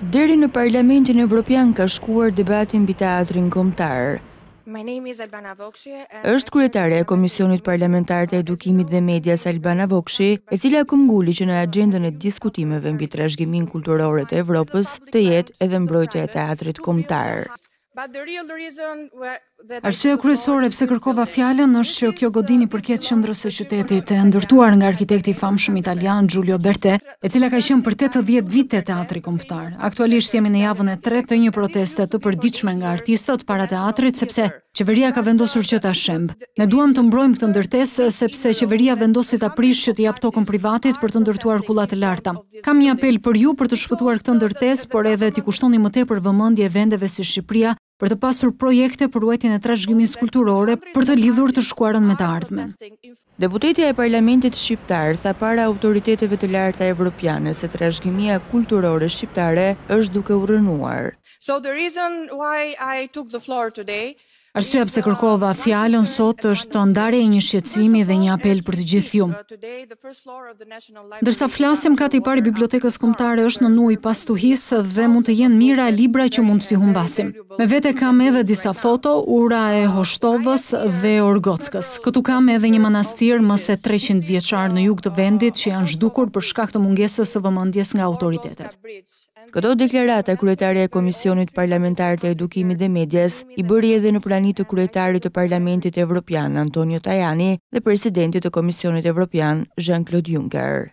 Deri në Parlamentin Evropian ka shkuar debati mbi Teatrin Kombëtar. Është kryetarja e Komisionit Parlamentar të Edukimit dhe Medias Albana Vokshi, e cila këmbënguli që në axhendën e diskutimeve mbi trashëgiminë kulturore të Evropës të jetë edhe mbrojtja e Teatrit Kombëtar. Arsyeja kryesore pse kërkova fjalën është që kjo godinë i përket qendrës së qytetit, e ndërtuar nga arkitekti i famshëm italian Xhulio Berte, e cila ka qenë për tetëdhjetë vite teatri kombëtar. Aktualisht jemi në javën e tretë të një proteste të përditshme nga artistët para teatrit sepse qeveria ka vendosur që ta shembë. Ne duam të mbrojmë këtë ndërtesë sepse qeveria vendosi ta prishë që t'i japë tokën privatit për të ndërtuar kulla të larta. Kam një apel për ju për të shpëtuar këtë ndërtesë, por edhe t'i kushtoni më tepër vëmendje vendeve si Shqipëria për të pasur projekte për ruajtjen e trashëgimisë kulturore për të lidhur të shkuarën me të ardhmen. Deputetja e Parlamentit shqiptar tha para autoriteteve të larta evropiane se trashëgimia kulturore shqiptare është duke u rrënuar. Arsyeja pse kërkova fjalën sot është ndarje e një shqetësimi dhe një apel për të gjithë ju. Ndërsa flasim, kati i parë i Bibliotekës Kombëtare është nën ujë pas stuhisë dhe mund të jenë mijëra libra që mund t'i humbasim. Me vete kam edhe disa foto, ura e Hoshtovës dhe Orgockës. Këtu kam edhe një manastir më se treqindvjeçar në jug të vendit që janë zhdukur për shkak të mungesës së vëmendjes nga autoritetet. Këto deklarata kryetarja e Komisionit Parlamentar të Edukimit dhe Medias i bëri edhe në prani të kryetarit të Parlamentit Evropian, Antonio Tajani dhe presidentit të Komisionit Evropian, Jean-Claude Juncker.